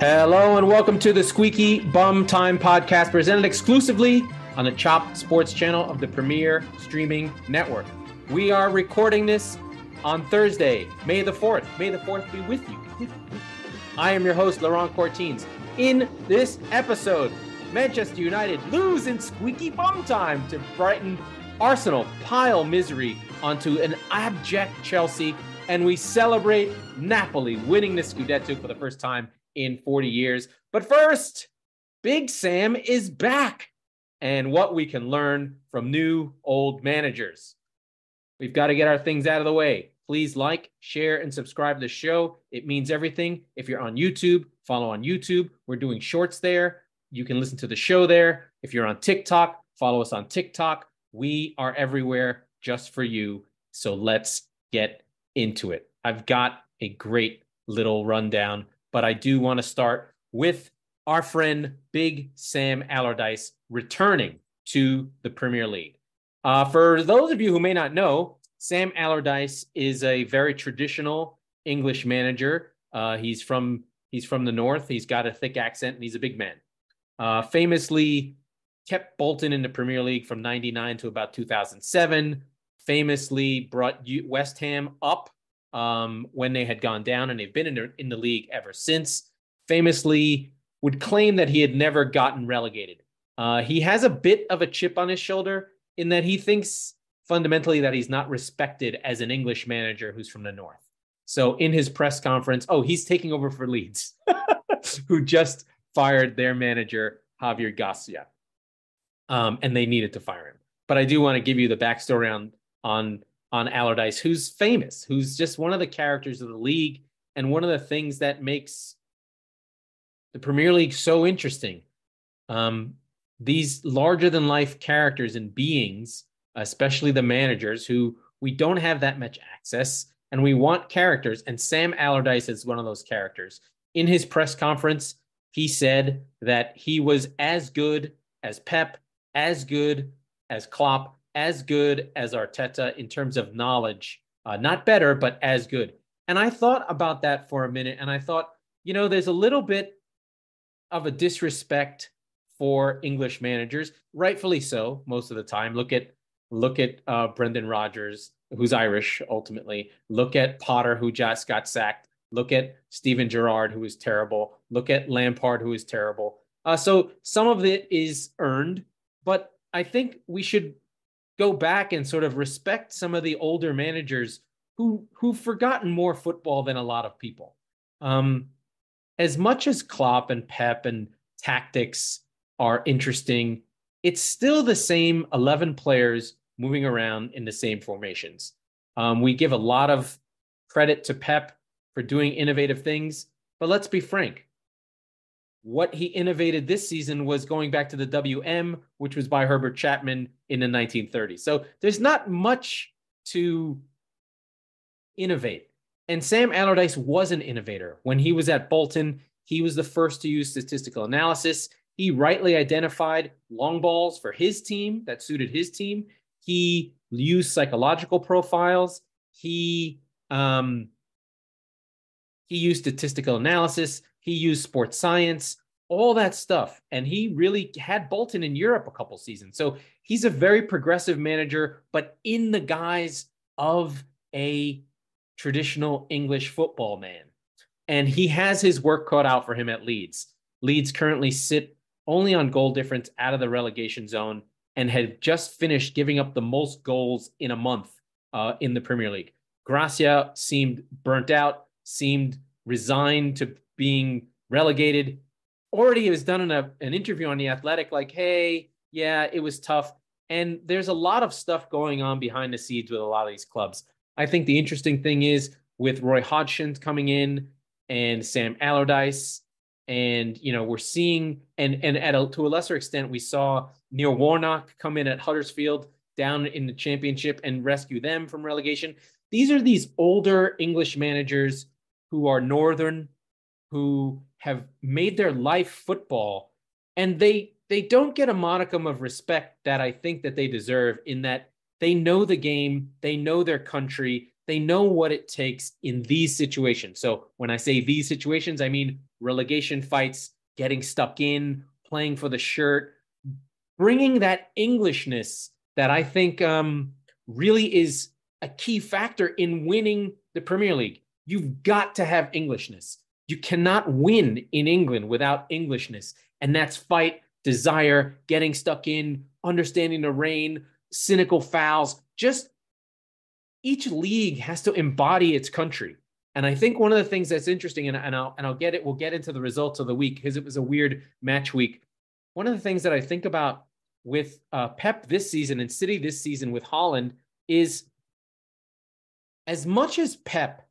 Hello and welcome to the Squeaky Bum Time podcast presented exclusively on the Chop Sports channel of the Premier Streaming Network. We are recording this on Thursday, May the 4th. May the 4th be with you. I am your host, Laurent Courtines. In this episode, Manchester United lose in squeaky bum time to Brighton. Arsenal pile misery onto an abject Chelsea, and we celebrate Napoli winning the Scudetto for the first time in 40 years. But first, Big Sam is back and what we can learn from new old managers. We've got to get our things out of the way. Please like, share, and subscribe to the show. It means everything. If you're on YouTube, follow on YouTube. We're doing shorts there. You can listen to the show there. If you're on TikTok, follow us on TikTok. We are everywhere just for you. So let's get into it. I've got a great little rundown but I do want to start with our friend Big Sam Allardyce returning to the Premier League. Uh, for those of you who may not know, Sam Allardyce is a very traditional English manager. Uh, he's from he's from the north. He's got a thick accent and he's a big man. Uh, famously kept Bolton in the Premier League from 99 to about 2007. Famously brought West Ham up um, when they had gone down, and they've been in the, in the league ever since. Famously, would claim that he had never gotten relegated. Uh, he has a bit of a chip on his shoulder in that he thinks fundamentally that he's not respected as an English manager who's from the north. So in his press conference, oh, he's taking over for Leeds, who just fired their manager Javier Gracia, um, and they needed to fire him. But I do want to give you the backstory on on on Allardyce, who's famous, who's just one of the characters of the league and one of the things that makes the Premier League so interesting. Um, these larger than life characters and beings, especially the managers, who we don't have that much access, and we want characters. And Sam Allardyce is one of those characters. In his press conference, he said that he was as good as Pep, as good as Klopp, as good as Arteta in terms of knowledge, uh, not better, but as good. And I thought about that for a minute, and I thought, you know, there's a little bit of a disrespect for English managers, rightfully so, most of the time. Look at look at uh, Brendan Rodgers, who's Irish ultimately. Look at Potter, who just got sacked. Look at Steven Gerrard, who is terrible. Look at Lampard, who is terrible. Uh, so some of it is earned, but I think we should go back and sort of respect some of the older managers who who've forgotten more football than a lot of people. Um, as much as Klopp and Pep and tactics are interesting, it's still the same 11 players moving around in the same formations. Um, we give a lot of credit to Pep for doing innovative things, but let's be frank what he innovated this season was going back to the WM, which was by Herbert Chapman in the 1930s. So there's not much to innovate. And Sam Allardyce was an innovator. When he was at Bolton, he was the first to use statistical analysis. He rightly identified long balls for his team that suited his team. He used psychological profiles. He um, he used statistical analysis. He used sports science, all that stuff. And he really had Bolton in Europe a couple seasons. So he's a very progressive manager, but in the guise of a traditional English football man. And he has his work cut out for him at Leeds. Leeds currently sit only on goal difference out of the relegation zone and had just finished giving up the most goals in a month uh, in the Premier League. Gracia seemed burnt out, seemed resigned to being relegated. Already has done an, an interview on The Athletic, like, hey, yeah, it was tough. And there's a lot of stuff going on behind the scenes with a lot of these clubs. I think the interesting thing is with Roy Hodgson coming in and Sam Allardyce, and you know we're seeing and and at a, to a lesser extent we saw Neil Warnock come in at Huddersfield down in the championship and rescue them from relegation. These are these older English managers who are northern who have made their life football and they they don't get a modicum of respect that I think that they deserve in that they know the game, they know their country, They know what it takes in these situations. So when I say these situations, I mean relegation fights, getting stuck in, playing for the shirt, bringing that Englishness that I think um, really is a key factor in winning the Premier League. You've got to have Englishness. You cannot win in England without Englishness. And that's fight, desire, getting stuck in, understanding the rain, cynical fouls. Just each league has to embody its country. And I think one of the things that's interesting, and, and I'll and I'll get it, we'll get into the results of the week because it was a weird match week. One of the things that I think about with uh, Pep this season and City this season with Haaland is as much as Pep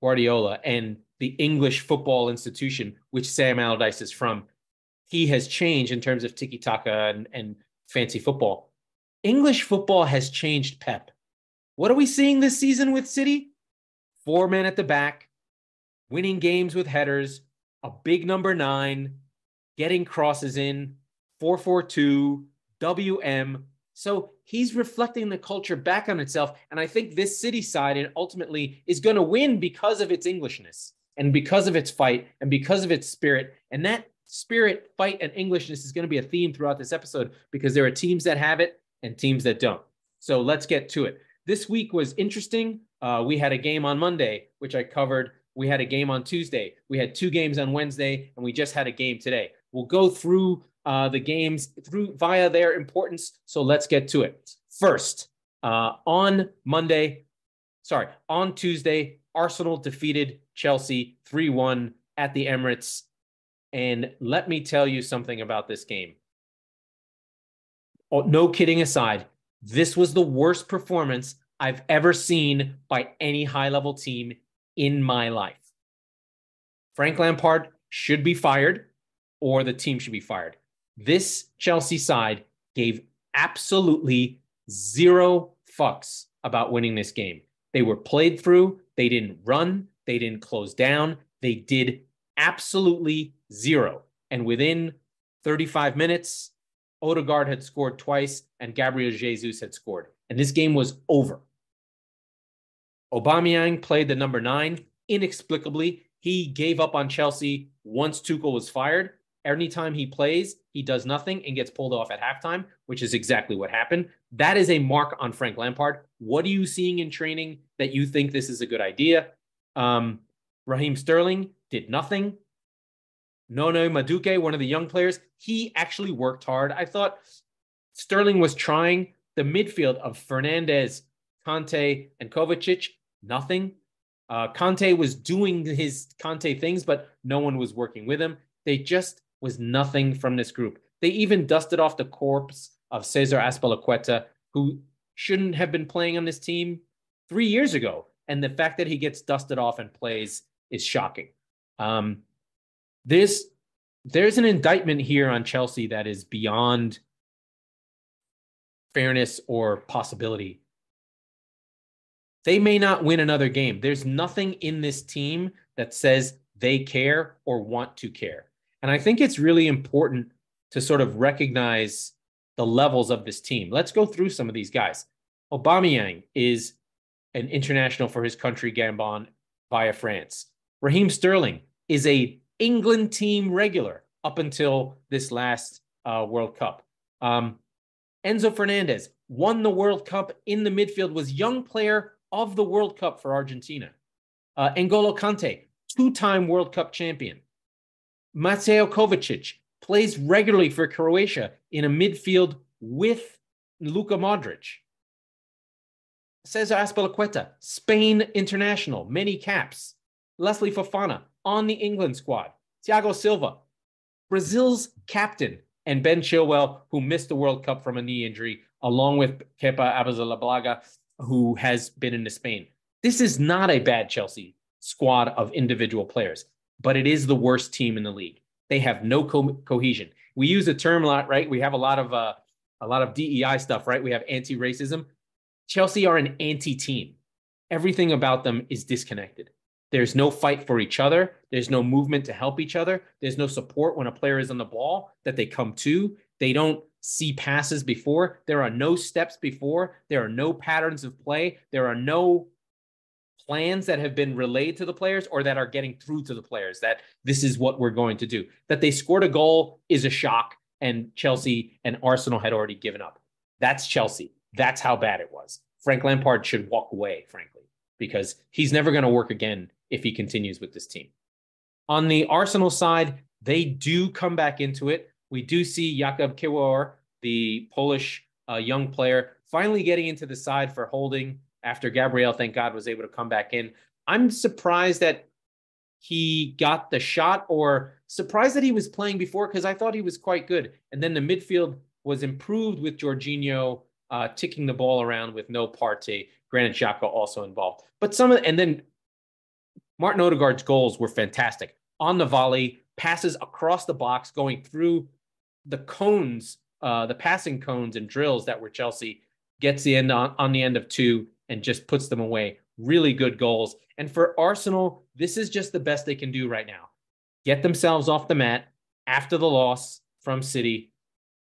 Guardiola and the English football institution, which Sam Allardyce is from, he has changed in terms of tiki taka and, and fancy football. English football has changed Pep. What are we seeing this season with City? Four men at the back, winning games with headers, a big number nine, getting crosses in, 4 4 2, WM. So he's reflecting the culture back on itself. And I think this city side and ultimately is going to win because of its Englishness and because of its fight and because of its spirit. And that spirit, fight, and Englishness is going to be a theme throughout this episode because there are teams that have it and teams that don't. So let's get to it. This week was interesting. Uh, we had a game on Monday, which I covered. We had a game on Tuesday. We had two games on Wednesday, and we just had a game today. We'll go through uh, the games through via their importance. So let's get to it. First, uh, on Monday, sorry, on Tuesday, Arsenal defeated Chelsea 3 1 at the Emirates. And let me tell you something about this game. Oh, no kidding aside, this was the worst performance I've ever seen by any high level team in my life. Frank Lampard should be fired or the team should be fired. This Chelsea side gave absolutely zero fucks about winning this game. They were played through, they didn't run, they didn't close down, they did absolutely zero. And within 35 minutes, Odegaard had scored twice and Gabriel Jesus had scored. And this game was over. Aubameyang played the number nine. Inexplicably, he gave up on Chelsea once Tuchel was fired anytime he plays, he does nothing and gets pulled off at halftime, which is exactly what happened. That is a mark on Frank Lampard. What are you seeing in training that you think this is a good idea? Um, Raheem Sterling did nothing. Noni Madueke, one of the young players, he actually worked hard. I thought Sterling was trying the midfield of Fernandez, Kante, and Kovacic, nothing. Uh, Kante was doing his Conte things, but no one was working with him. They just was nothing from this group. They even dusted off the corpse of Cesar Azpilicueta, who shouldn't have been playing on this team three years ago. And the fact that he gets dusted off and plays is shocking. Um, there's there's an indictment here on Chelsea that is beyond fairness or possibility. They may not win another game. There's nothing in this team that says they care or want to care. And I think it's really important to sort of recognize the levels of this team. Let's go through some of these guys. Aubameyang is an international for his country, Gabon, via France. Raheem Sterling is a England team regular up until this last uh, World Cup. Um, Enzo Fernandez won the World Cup in the midfield, was young player of the World Cup for Argentina. Uh, N'Golo Kante, two-time World Cup champion. Mateo Kovacic plays regularly for Croatia in a midfield with Luka Modric. Cesar Azpilicueta, Spain international, many caps. Wesley Fofana on the England squad. Thiago Silva, Brazil's captain, and Ben Chilwell, who missed the World Cup from a knee injury, along with Kepa Arrizabalaga, who has been in Spain. This is not a bad Chelsea squad of individual players but it is the worst team in the league. They have no co- cohesion. We use a term a lot, right? We have a lot of uh, a lot of DEI stuff, right? We have anti-racism. Chelsea are an anti-team. Everything about them is disconnected. There's no fight for each other. There's no movement to help each other. There's no support when a player is on the ball that they come to. They don't see passes before. There are no steps before. There are no patterns of play. There are no plans that have been relayed to the players or that are getting through to the players that this is what we're going to do. That they scored a goal is a shock, and Chelsea and Arsenal had already given up. That's Chelsea. That's how bad it was. Frank Lampard should walk away, frankly, because he's never going to work again if he continues with this team. On the Arsenal side, they do come back into it. We do see Jakub Kiwior, the Polish uh, young player, finally getting into the side for Holding after Gabriel, thank God, was able to come back in. I'm surprised that he got the shot or surprised that he was playing before because I thought he was quite good. And then the midfield was improved with Jorginho uh, ticking the ball around with no Partey. Granted, Xhaka also involved. But some of and then Martin Odegaard's goals were fantastic. On the volley, passes across the box, going through the cones, uh, the passing cones and drills that were Chelsea, gets the end on, on the end of two and just puts them away. Really good goals. And for Arsenal, this is just the best they can do right now. Get themselves off the mat after the loss from City,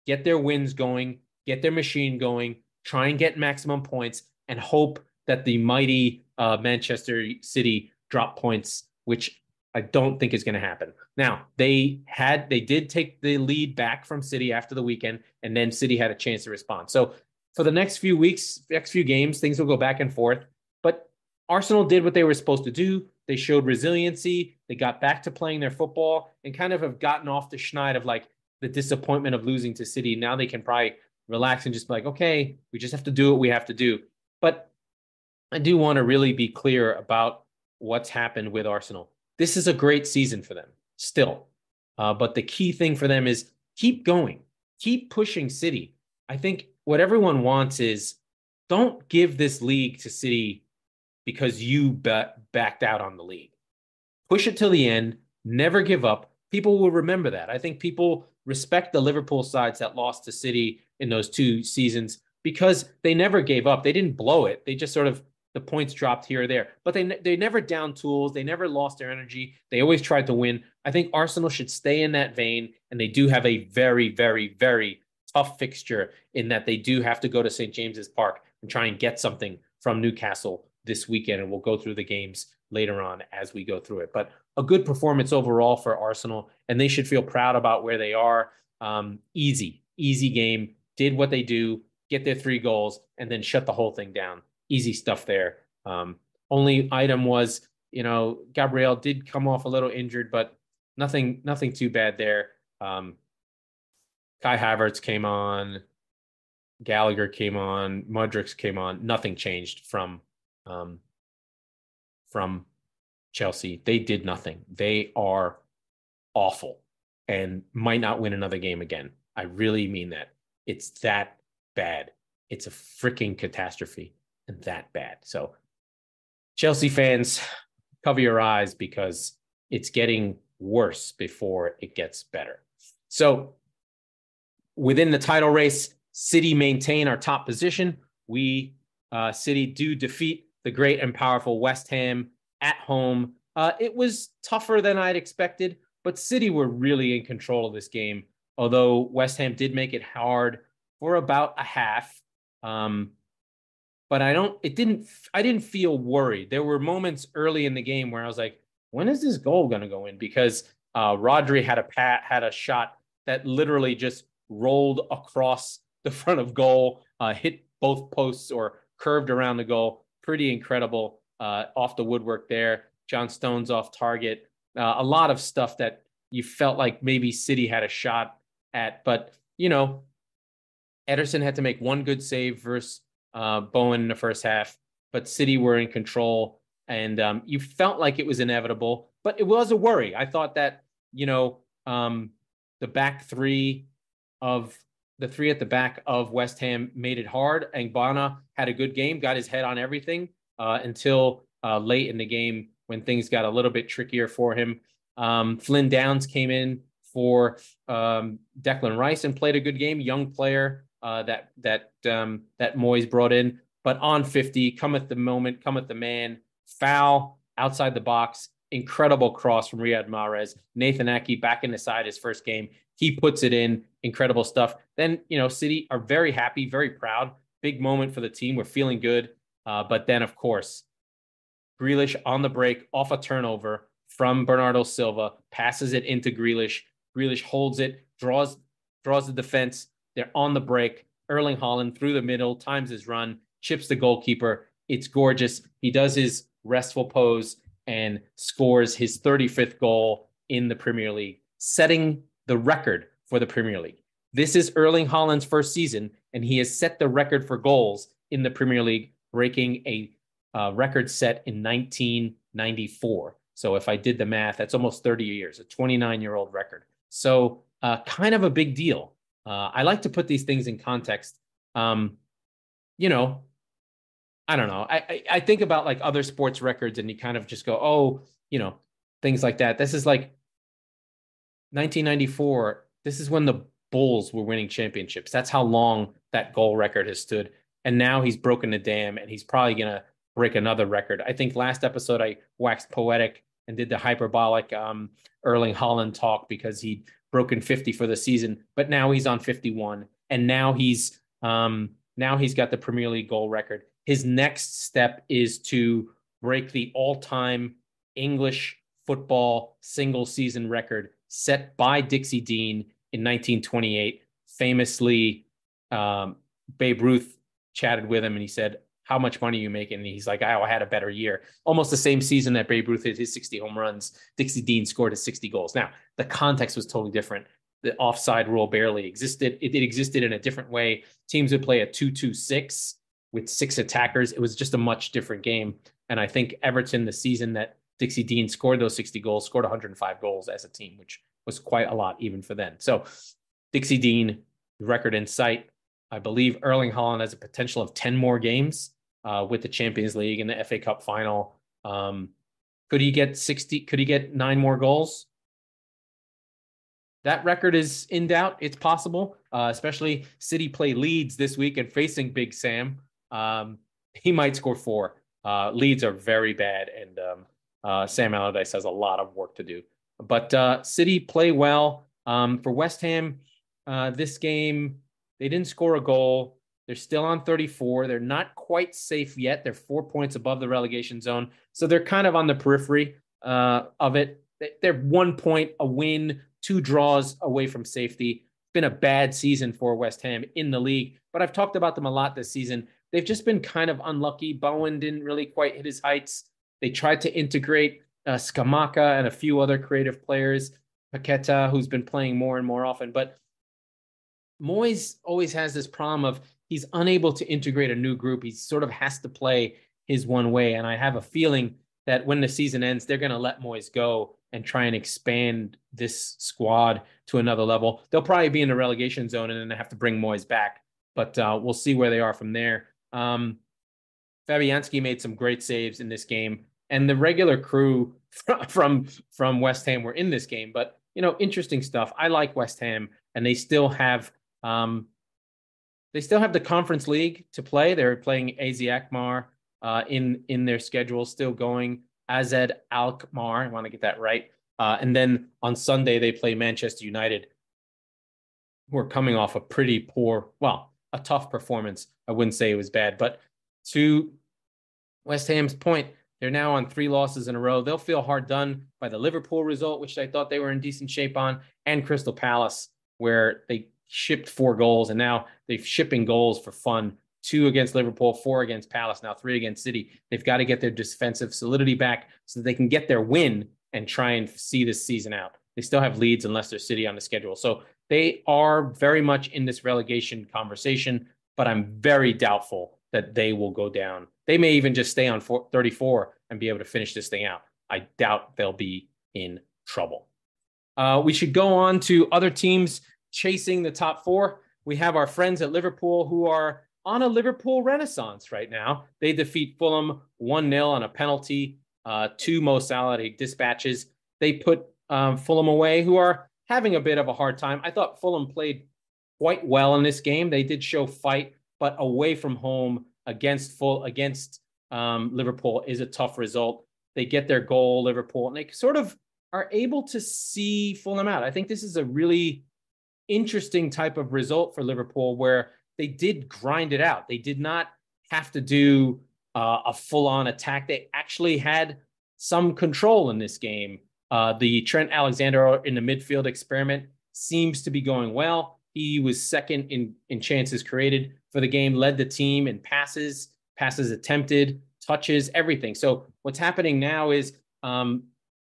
get their wins going, get their machine going, try and get maximum points, and hope that the mighty uh, Manchester City drop points, which I don't think is going to happen. Now, they had they did take the lead back from City after the weekend, and then City had a chance to respond. So for the next few weeks, next few games, things will go back and forth. But Arsenal did what they were supposed to do. They showed resiliency. They got back to playing their football and kind of have gotten off the schneid of like the disappointment of losing to City. Now they can probably relax and just be like, okay, we just have to do what we have to do. But I do want to really be clear about what's happened with Arsenal. This is a great season for them still. Uh, but the key thing for them is keep going, keep pushing City. I think what everyone wants is don't give this league to City because you ba- backed out on the league. Push it till the end, never give up. People will remember that. I think people respect the Liverpool sides that lost to City in those two seasons because they never gave up. They didn't blow it. They just sort of the points dropped here or there, but they they never down tools. They never lost their energy. They always tried to win. I think Arsenal should stay in that vein, and they do have a very, very, very tough fixture in that they do have to go to St. James's Park and try and get something from Newcastle this weekend. And we'll go through the games later on as we go through it. But a good performance overall for Arsenal, and they should feel proud about where they are. Um, easy, easy game. Did what they do, get their three goals, and then shut the whole thing down. Easy stuff there. Um, only item was, you know, Gabriel did come off a little injured, but nothing, nothing too bad there. Um, Kai Havertz came on, Gallagher came on, Mudryk came on. Nothing changed from um, from Chelsea. They did nothing. They are awful and might not win another game again. I really mean that. It's that bad. It's a freaking catastrophe and that bad. So, Chelsea fans, cover your eyes because it's getting worse before it gets better. So, within the title race, City maintain our top position. We, uh, City, do defeat the great and powerful West Ham at home. Uh, it was tougher than I'd expected, but City were really in control of this game. Although West Ham did make it hard for about a half, um, but I don't. It didn't. I didn't feel worried. There were moments early in the game where I was like, "When is this goal going to go in?" Because uh, Rodri had a pat, had a shot that literally just rolled across the front of goal, uh, hit both posts or curved around the goal. Pretty incredible uh, off the woodwork there. John Stones off target. Uh, a lot of stuff that you felt like maybe City had a shot at, but you know, Ederson had to make one good save versus uh, Bowen in the first half, but City were in control, and um, you felt like it was inevitable. But it was a worry. I thought that you know um, the back three of the three at the back of West Ham made it hard. Ogbonna had a good game, got his head on everything uh, until uh, late in the game when things got a little bit trickier for him. Um, Flynn Downes came in for um, Declan Rice and played a good game. Young player uh, that that um, that Moyes brought in, but on 50, cometh the moment, cometh the man. Foul outside the box. Incredible cross from Riyad Mahrez. Nathan Ake back in the side his first game. He puts it in, incredible stuff. Then, you know, City are very happy, very proud. Big moment for the team. We're feeling good. Uh, but then, of course, Grealish on the break off a turnover from Bernardo Silva, passes it into Grealish. Grealish holds it, draws draws the defense. They're on the break. Erling Haaland through the middle, times his run, chips the goalkeeper. It's gorgeous. He does his restful pose and scores his 35th goal in the Premier League, setting the record for the Premier League. This is Erling Haaland's first season, and he has set the record for goals in the Premier League, breaking a uh, record set in 1994. So if I did the math, that's almost 30 years, a 29 year old record. So uh, kind of a big deal. Uh, I like to put these things in context. Um, you know, I don't know. I, I, I think about like other sports records, and you kind of just go, oh, you know, things like that. This is like 1994. This is when the Bulls were winning championships. That's how long that goal record has stood. And now he's broken the dam, and he's probably gonna break another record. I think last episode I waxed poetic and did the hyperbolic um, Erling Haaland talk because he'd broken 50 for the season, but now he's on 51, and now he's um, now he's got the Premier League goal record. His next step is to break the all-time English football single season record set by Dixie Dean in 1928. Famously, um, Babe Ruth chatted with him and he said, how much money you making? And he's like, oh, I had a better year. Almost the same season that Babe Ruth hit his 60 home runs. Dixie Dean scored his 60 goals. Now, the context was totally different. The offside rule barely existed. It, it existed in a different way. Teams would play a 2 2 6 with six attackers. It was just a much different game. And I think Everton, the season that Dixie Dean scored those 60 goals, scored 105 goals as a team, which was quite a lot even for then. So Dixie Dean, record in sight. I believe Erling Haaland has a potential of 10 more games uh, with the Champions League and the FA Cup final. Um, could he get 60? Could he get nine more goals? That record is in doubt. It's possible, uh, especially City play Leeds this week and facing Big Sam. Um, he might score four. Uh, Leeds are very bad, and um, uh, Sam Allardyce has a lot of work to do. But uh, City play well. Um, for West Ham, uh, this game, they didn't score a goal. They're still on 34. They're not quite safe yet. They're four points above the relegation zone. So they're kind of on the periphery uh, of it. They're one point, a win, two draws away from safety. It's been a bad season for West Ham in the league, but I've talked about them a lot this season. They've just been kind of unlucky. Bowen didn't really quite hit his heights. They tried to integrate uh, Scamacca and a few other creative players, Paqueta, who's been playing more and more often. But Moyes always has this problem of he's unable to integrate a new group. He sort of has to play his one way. And I have a feeling that when the season ends, they're going to let Moyes go and try and expand this squad to another level. They'll probably be in the relegation zone and then have to bring Moyes back. But uh, we'll see where they are from there. Um, Fabianski made some great saves in this game, and the regular crew from from West Ham were in this game. But you know, interesting stuff. I like West Ham, and they still have um, they still have the Conference League to play. They're playing AZ Alkmaar uh, in in their schedule, still going. AZ Alkmaar, I want to get that right. Uh, and then on Sunday they play Manchester United, who are coming off a pretty poor, well, a tough performance. I wouldn't say it was bad, but to West Ham's point, they're now on three losses in a row. They'll feel hard done by the Liverpool result, which I thought they were in decent shape on, and Crystal Palace, where they shipped four goals, and now they're shipping goals for fun. Two against Liverpool, four against Palace, now three against City. They've got to get their defensive solidity back so that they can get their win and try and see this season out. They still have Leeds and Leicester City on the schedule. So they are very much in this relegation conversation, but I'm very doubtful that they will go down. They may even just stay on 34 and be able to finish this thing out. I doubt they'll be in trouble. Uh, we should go on to other teams chasing the top four. We have our friends at Liverpool who are on a Liverpool renaissance right now. They defeat Fulham 1 0 on a penalty, uh, two Mo Salah dispatches. They put um, Fulham away, who are having a bit of a hard time. I thought Fulham played quite well in this game. They did show fight, but away from home against full against um, Liverpool is a tough result. They get their goal, Liverpool, and they sort of are able to see Fulham out. I think this is a really interesting type of result for Liverpool where they did grind it out. They did not have to do uh, a full on attack. They actually had some control in this game. Uh, the Trent Alexander in the midfield experiment seems to be going well. He was second in, in chances created for the game, led the team in passes, passes attempted, touches, everything. So what's happening now is um,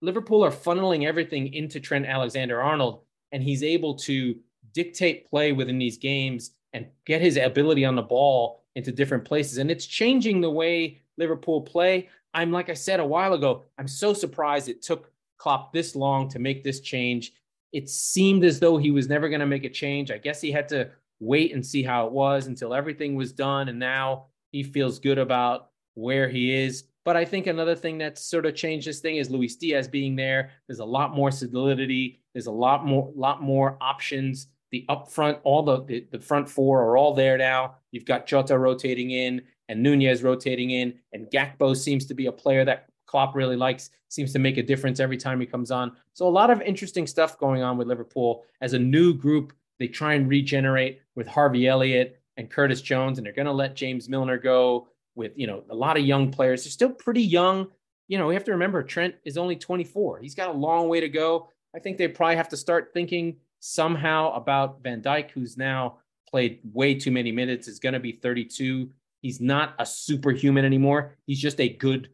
Liverpool are funneling everything into Trent Alexander Arnold, and he's able to dictate play within these games and get his ability on the ball into different places. And it's changing the way Liverpool play. I'm like I said a while ago, I'm so surprised it took Klopp this long to make this change. It seemed as though he was never going to make a change. I guess he had to wait and see how it was until everything was done. And now he feels good about where he is. But I think another thing that's sort of changed this thing is Luis Diaz being there. There's a lot more solidity. There's a lot more, lot more options the up front, all the, the, the front four are all there now. You've got Jota rotating in and Nunez rotating in, and Gakpo seems to be a player that Klopp really likes. Seems to make a difference every time he comes on. So a lot of interesting stuff going on with Liverpool as a new group. They try and regenerate with Harvey Elliott and Curtis Jones, and they're going to let James Milner go with you know a lot of young players. They're still pretty young. You know, we have to remember Trent is only 24. He's got a long way to go. I think they probably have to start thinking somehow about Van Dijk, who's now played way too many minutes, is going to be 32. He's not a superhuman anymore. He's just a good,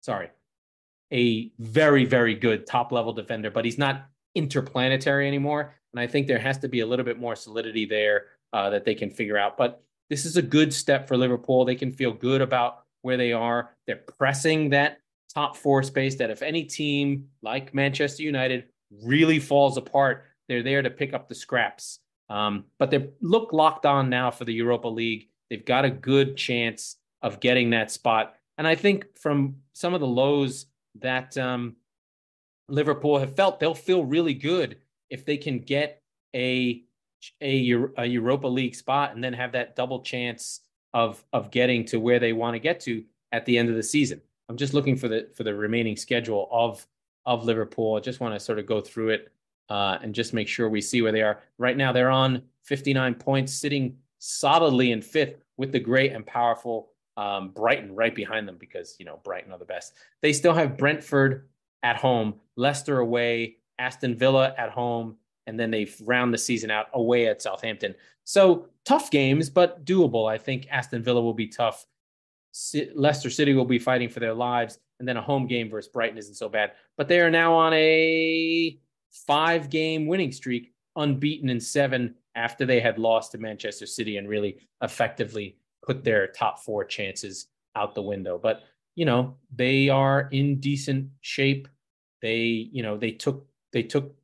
sorry, a very, very good top level defender, but he's not interplanetary anymore. And I think there has to be a little bit more solidity there uh, that they can figure out. But this is a good step for Liverpool. They can feel good about where they are. They're pressing that top four space that if any team like Manchester United really falls apart, they're there to pick up the scraps. Um, but they look locked on now for the Europa League. They've got a good chance of getting that spot. And I think from some of the lows that um, Liverpool have felt, they'll feel really good if they can get a, a, a Europa League spot and then have that double chance of of getting to where they want to get to at the end of the season. I'm just looking for the for the remaining schedule of of Liverpool. I just want to sort of go through it uh, and just make sure we see where they are. Right now, they're on 59 points, sitting solidly in fifth with the great and powerful um, Brighton right behind them because, you know, Brighton are the best. They still have Brentford at home, Leicester away, Aston Villa at home, and then they round the season out away at Southampton. So tough games, but doable. I think Aston Villa will be tough. Leicester City will be fighting for their lives, and then a home game versus Brighton isn't so bad. But they are now on a five game winning streak, unbeaten in seven after they had lost to Manchester City and really effectively put their top four chances out the window. But, you know, they are in decent shape. They, you know, they took, they took,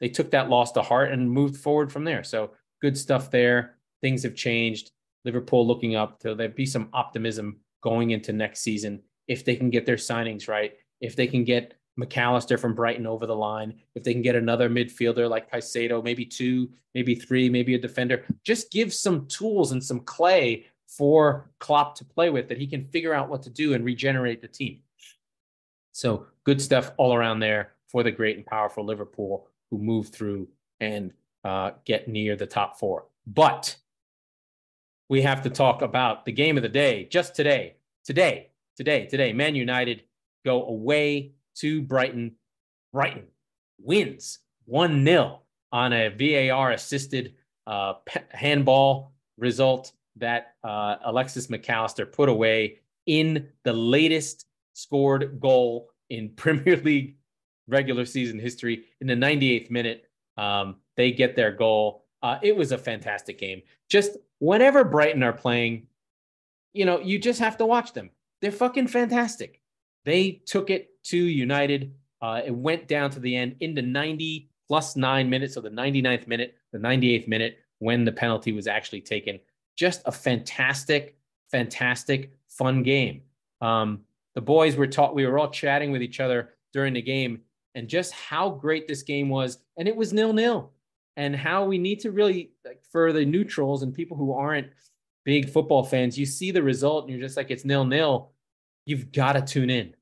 they took that loss to heart and moved forward from there. So good stuff there. Things have changed. Liverpool looking up So there'd be some optimism going into next season if they can get their signings right, if they can get Mac Allister from Brighton over the line. If they can get another midfielder like Caicedo, maybe two, maybe three, maybe a defender, just give some tools and some clay for Klopp to play with that he can figure out what to do and regenerate the team. So good stuff all around there for the great and powerful Liverpool who move through and uh, get near the top four. But we have to talk about the game of the day just today. Today, today, today, Man United go away to Brighton. Brighton wins 1 0 on a VAR assisted uh, handball result that uh, Alexis Mac Allister put away in the latest scored goal in Premier League regular season history in the 98th minute. Um, they get their goal. Uh, it was a fantastic game. Just whenever Brighton are playing, you know, you just have to watch them. They're fucking fantastic. They took it to United. Uh, it went down to the end into 90 plus nine minutes, so the 99th minute, the 98th minute, when the penalty was actually taken. Just a fantastic, fantastic, fun game. Um, the boys were taught, we were all chatting with each other during the game and just how great this game was. And it was nil nil. And how we need to really, like, for the neutrals and people who aren't big football fans, you see the result and you're just like, it's nil nil. You've got to tune in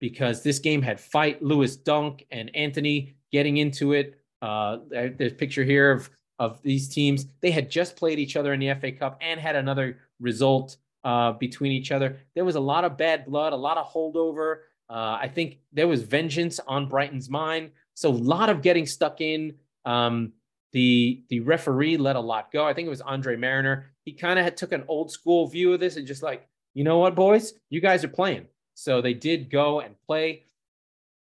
because this game had fight Lewis Dunk and Antony getting into it. Uh, there's a picture here of of these teams. They had just played each other in the FA Cup and had another result uh, between each other. There was a lot of bad blood, a lot of holdover. Uh, I think there was vengeance on Brighton's mind. So a lot of getting stuck in. Um, the the referee let a lot go. I think it was Andre Marriner. He kind of took an old school view of this and just like, you know what, boys, you guys are playing. So they did go and play.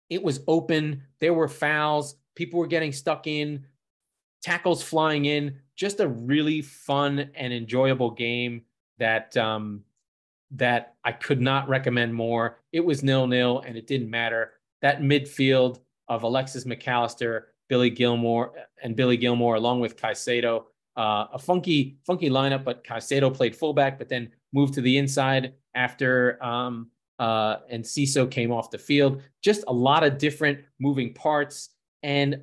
It was open. There were fouls. People were getting stuck in, tackles flying in. Just a really fun and enjoyable game that um, that I could not recommend more. It was nil nil, and it didn't matter. That midfield of Alexis Mac Allister, Billy Gilmour, and Billy Gilmore, along with Caicedo, uh, a funky funky lineup. But Caicedo played fullback, but then moved to the inside after um, uh, and Ciso came off the field. Just a lot of different moving parts, and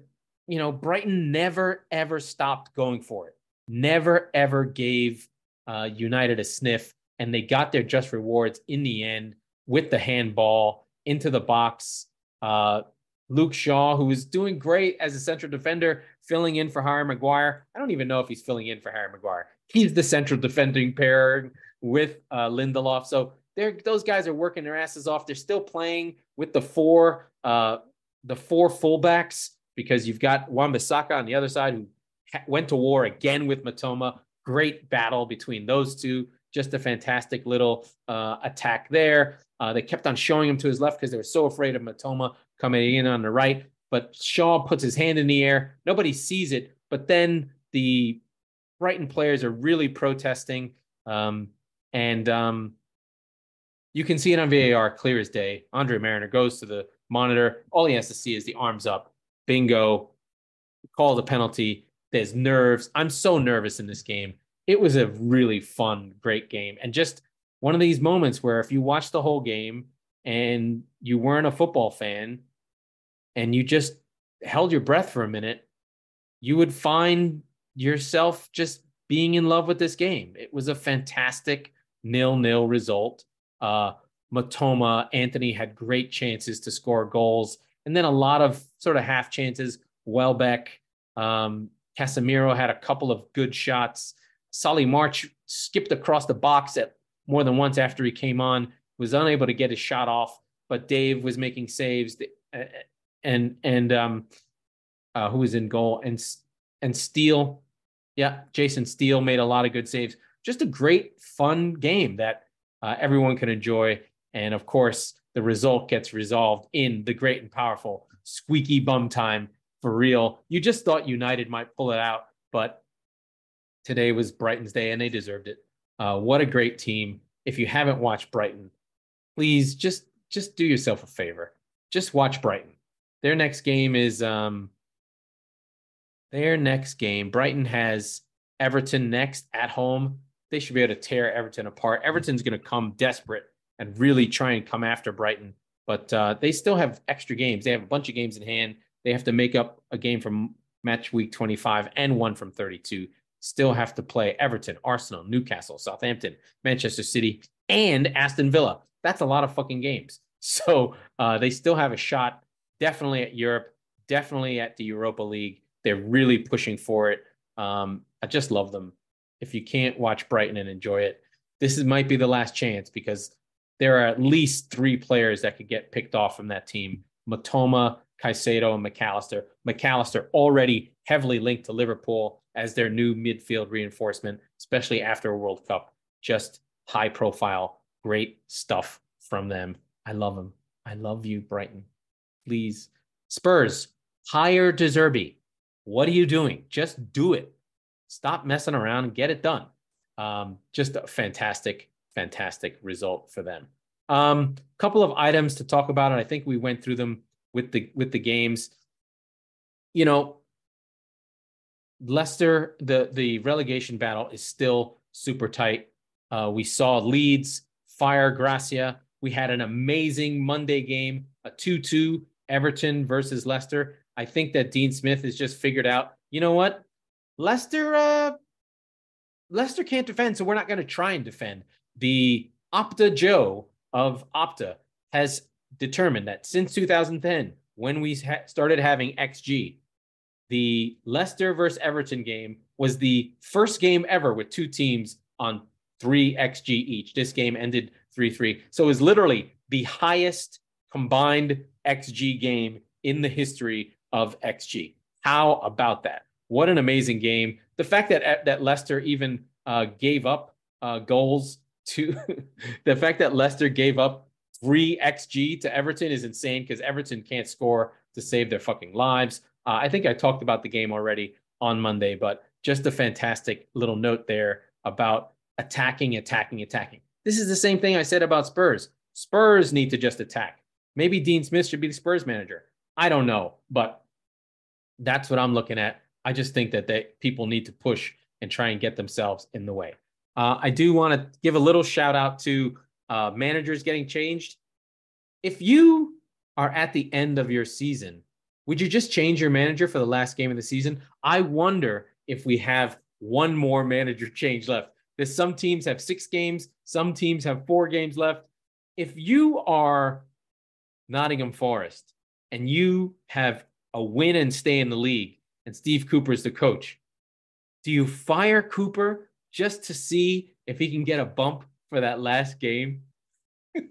you know Brighton never ever stopped going for it. Never ever gave uh, United a sniff, and they got their just rewards in the end with the handball into the box. Uh, Luke Shaw, who is doing great as a central defender, filling in for Harry Maguire. I don't even know if he's filling in for Harry Maguire. He's the central defending pair with uh, Lindelof. So they're, those guys are working their asses off. They're still playing with the four uh, the four fullbacks because you've got Wan-Bissaka on the other side who went to war again with Mitoma. Great battle between those two. Just a fantastic little uh, attack there. Uh, they kept on showing him to his left because they were so afraid of Mitoma coming in on the right. But Shaw puts his hand in the air. Nobody sees it. But then the Brighton players are really protesting. Um, and um, you can see it on VAR clear as day. Andre Marriner goes to the monitor. All he has to see is the arms up. Bingo. Call the penalty. There's nerves. I'm so nervous in this game. It was a really fun, great game. And just one of these moments where if you watch the whole game and you weren't a football fan and you just held your breath for a minute, you would find yourself just being in love with this game. It was a fantastic nil nil result. Uh, Mitoma, Antony had great chances to score goals, and then a lot of sort of half chances. Welbeck, um, Casemiro had a couple of good shots. Solly March skipped across the box at more than once after he came on, was unable to get his shot off, but Dave was making saves. Uh, and and um, uh, who was in goal and and Steele, yeah, Jason Steele made a lot of good saves. Just a great, fun game that uh, everyone can enjoy. And of course, the result gets resolved in the great and powerful squeaky bum time for real. You just thought United might pull it out, but today was Brighton's day and they deserved it. Uh, what a great team. If you haven't watched Brighton, please just just do yourself a favor. Just watch Brighton. Their next game is um their next game. Brighton has Everton next at home. They should be able to tear Everton apart. Everton's going to come desperate and really try and come after Brighton, but uh, they still have extra games. They have a bunch of games in hand. They have to make up a game from match week 25 and one from 32. Still have to play Everton, Arsenal, Newcastle, Southampton, Manchester City, and Aston Villa. That's a lot of fucking games. So uh, they still have a shot, definitely at Europe, definitely at the Europa League. They're really pushing for it. Um, I just love them. If you can't watch Brighton and enjoy it, this is, might be the last chance because there are at least three players that could get picked off from that team. Mitoma, Caicedo and Mac Allister. McAllister already heavily linked to Liverpool as their new midfield reinforcement, especially after a World Cup. Just high profile, great stuff from them. I love them. I love you, Brighton. Please. Spurs, hire De Zerbi. What are you doing? Just do it. Stop messing around and get it done. Um, just a fantastic, fantastic result for them. A um, couple of items to talk about, and I think we went through them with the with the games. You know, Leicester, the the relegation battle is still super tight. Uh, we saw Leeds fire Gracia. We had an amazing Monday game, a 2-2 Everton versus Leicester. I think that Dean Smith has just figured out, you know what? Leicester uh Leicester can't defend, so we're not going to try and defend. The Opta Joe of Opta has determined that since 2010, when we ha- started having XG, the Leicester versus Everton game was the first game ever with two teams on three XG each. This game ended 3 3. So it was literally the highest combined XG game in the history of XG. How about that? What an amazing game. The fact that, that Leicester even uh, gave up uh, goals to the fact that Leicester gave up three XG to Everton is insane because Everton can't score to save their fucking lives. Uh, I think I talked about the game already on Monday, but just a fantastic little note there about attacking, attacking, attacking. This is the same thing I said about Spurs. Spurs need to just attack. Maybe Dean Smith should be the Spurs manager. I don't know, but that's what I'm looking at. I just think that they people need to push and try and get themselves in the way. Uh, I do want to give a little shout out to uh, managers getting changed. If you are at the end of your season, would you just change your manager for the last game of the season? I wonder if we have one more manager change left. Because some teams have six games, some teams have four games left. If you are Nottingham Forest and you have a win and stay in the league, and Steve Cooper is the coach, do you fire Cooper just to see if he can get a bump for that last game?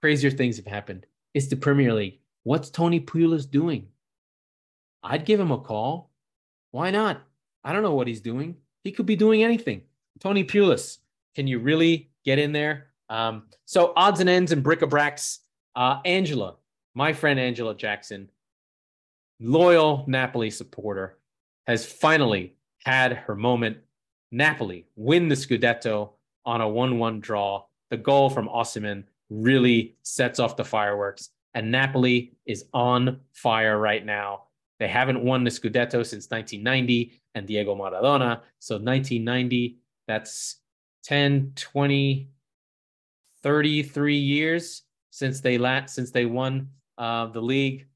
Crazier things have happened. It's the Premier League. What's Tony Pulis doing? I'd give him a call. Why not? I don't know what he's doing. He could be doing anything. Tony Pulis, can you really get in there? Um, so odds and ends and bric-a-bracs. Uh, Angela, my friend Angela Jackson, loyal Napoli supporter, has finally had her moment. Napoli win the Scudetto on a 1 1 draw. The goal from Osimhen really sets off the fireworks, and Napoli is on fire right now. They haven't won the Scudetto since 1990 and Diego Maradona. So 1990, that's 10, 20, 33 years since they la- since they won uh, the league.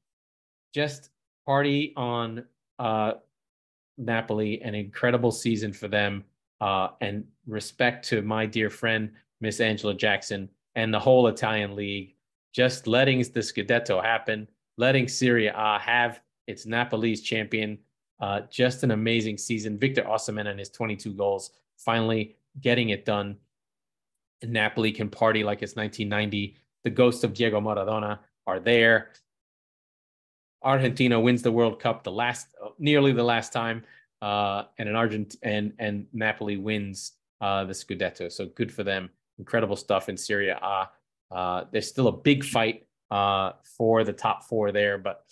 Just party on uh, Napoli, an incredible season for them. Uh, and respect to my dear friend, Miss Angela Jackson, and the whole Italian league, just letting the Scudetto happen, letting Serie A have its Napoli's champion. Uh, just an amazing season. Victor Osimhen and his 22 goals, finally getting it done. Napoli can party like it's 1990. The ghosts of Diego Maradona are there. Argentina wins the World Cup the last, nearly the last time, uh, and an Argent and and Napoli wins uh, the Scudetto. So good for them. Incredible stuff in Serie. A. Uh, there's still a big fight uh, for the top four there, but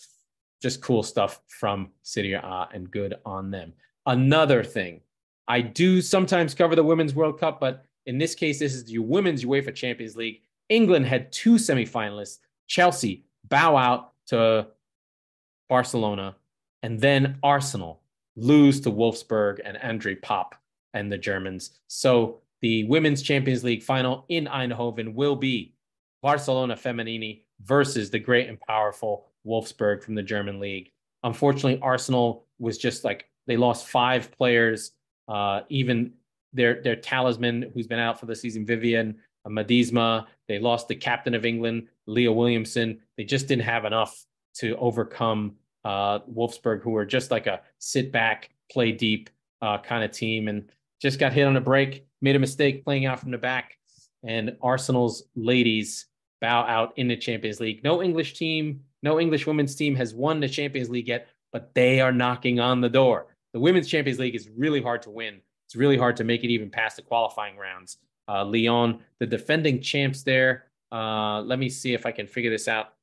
just cool stuff from A and good on them. Another thing, I do sometimes cover the Women's World Cup, but in this case, this is the Women's UEFA Champions League. England had two semifinalists. Chelsea bow out to Barcelona, and then Arsenal lose to Wolfsburg and André Popp and the Germans. So the Women's Champions League final in Eindhoven will be Barcelona Feminini versus the great and powerful Wolfsburg from the German league. Unfortunately, Arsenal was just like they lost five players. Uh, even their their talisman, who's been out for the season, Vivianne Miedema. They lost the captain of England, Leah Williamson. They just didn't have enough to overcome uh, Wolfsburg, who were just like a sit back, play deep uh, kind of team, and just got hit on a break. Made a mistake playing out from the back, and Arsenal's ladies bow out in the Champions League. No English team no English women's team has won the Champions League yet, but they are knocking on the door. The Women's Champions League is really hard to win. It's really hard to make it even past the qualifying rounds. Uh, Lyon, the defending champs there. Uh, let me see if I can figure this out.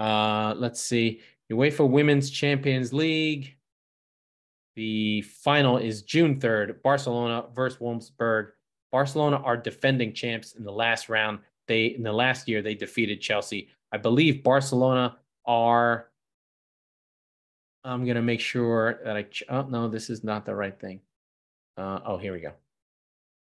Uh, let's see. UEFA Women's Champions League. The final is June 3rd, Barcelona versus Wolfsburg. Barcelona are defending champs in the last round. They in the last year they defeated Chelsea. I believe Barcelona are. I'm gonna make sure that I. Oh no, this is not the right thing. Uh, oh, here we go.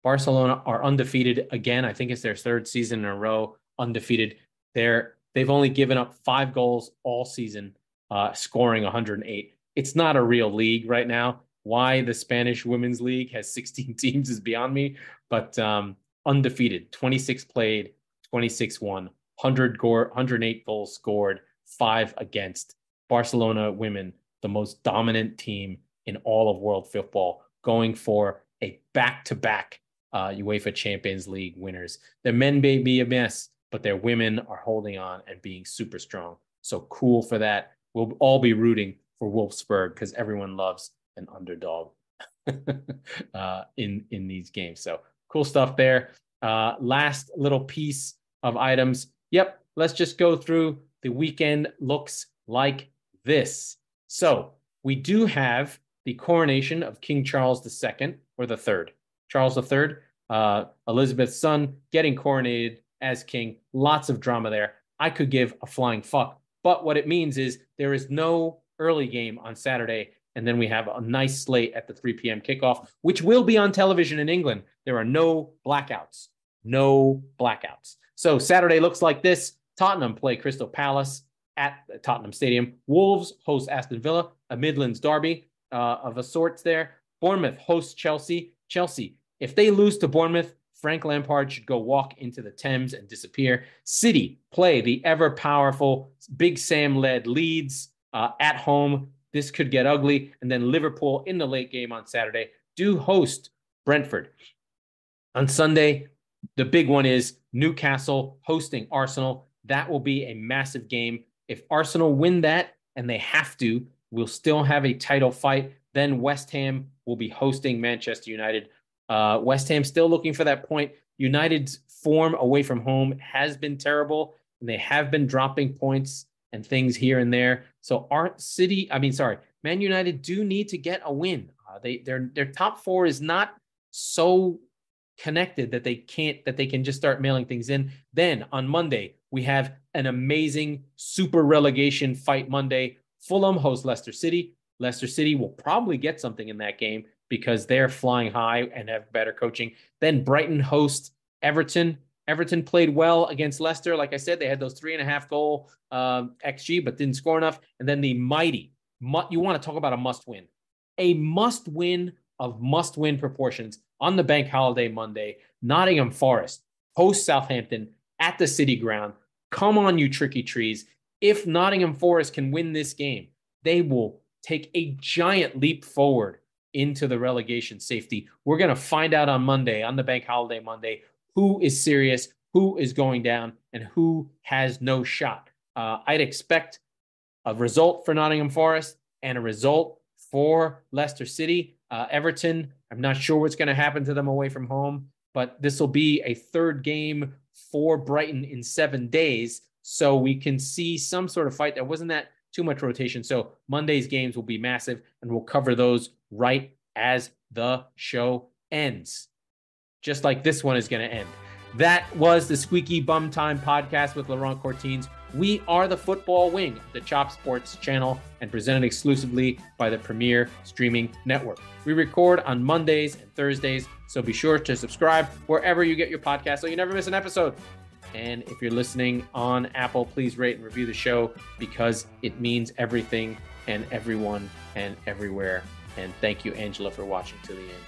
Barcelona are undefeated again. I think it's their third season in a row undefeated. They're they've only given up five goals all season, uh, scoring 108. It's not a real league right now. Why the Spanish Women's League has 16 teams is beyond me, but um, undefeated, 26 played, 26 won, 100 gore, 108 goals scored, five against. Barcelona women the most dominant team in all of world football, going for a back-to-back uh, UEFA Champions League winners. The men may be a mess, but their women are holding on and being super strong. So cool for that. We'll all be rooting for Wolfsburg because everyone loves an underdog uh, in in these games. So cool stuff there. Uh, last little piece of items. Yep, let's just go through the weekend. Looks like this. So we do have the coronation of King Charles II or the third. Charles III, uh, Elizabeth's son, getting coronated as king. Lots of drama there. I could give a flying fuck. But what it means is there is no early game on Saturday. And then we have a nice slate at the 3 p.m. kickoff, which will be on television in England. There are no blackouts. No blackouts. So Saturday looks like this Tottenham play Crystal Palace at Tottenham Stadium. Wolves host Aston Villa, a Midlands derby uh, of a sorts there. Bournemouth hosts Chelsea. Chelsea, if they lose to Bournemouth, Frank Lampard should go walk into the Thames and disappear. City play the ever powerful Big Sam led Leeds uh, at home. This could get ugly. And then Liverpool in the late game on Saturday do host Brentford. On Sunday, the big one is Newcastle hosting Arsenal. That will be a massive game. If Arsenal win that, and they have to, we'll still have a title fight. Then West Ham will be hosting Manchester United. Uh, West Ham still looking for that point. United's form away from home has been terrible, and they have been dropping points and things here and there. So our City, I mean, sorry, Man United do need to get a win. Uh, they their their top four is not so connected that they can't that they can just start mailing things in. Then on Monday we have an amazing super relegation fight Monday. Fulham hosts Leicester City. Leicester City will probably get something in that game because they're flying high and have better coaching. Then Brighton hosts Everton. Everton played well against Leicester. Like I said, they had those three and a half goal um, XG, but didn't score enough. And then the mighty, you want to talk about a must win, a must win of must win proportions on the bank holiday Monday. Nottingham Forest hosts Southampton at the City Ground. Come on, you tricky trees. If Nottingham Forest can win this game, they will take a giant leap forward into the relegation safety. We're going to find out on Monday, on the bank holiday Monday, who is serious, who is going down, and who has no shot. Uh, I'd expect a result for Nottingham Forest and a result for Leicester City. Uh, Everton, I'm not sure what's going to happen to them away from home, but this will be a third game for Brighton in seven days. So we can see some sort of fight. There wasn't that too much rotation. So Monday's games will be massive, and we'll cover those right as the show ends, just like this one is going to end. That was the Squeaky Bum Time podcast with Laurent Courtines. We are the football wing the Chop Sports channel and presented exclusively by the Premier Streaming Network. We record on Mondays and Thursdays, so be sure to subscribe wherever you get your podcast so you never miss an episode. And if you're listening on Apple, please rate and review the show because it means everything and everyone and everywhere. And thank you, Angela, for watching to the end.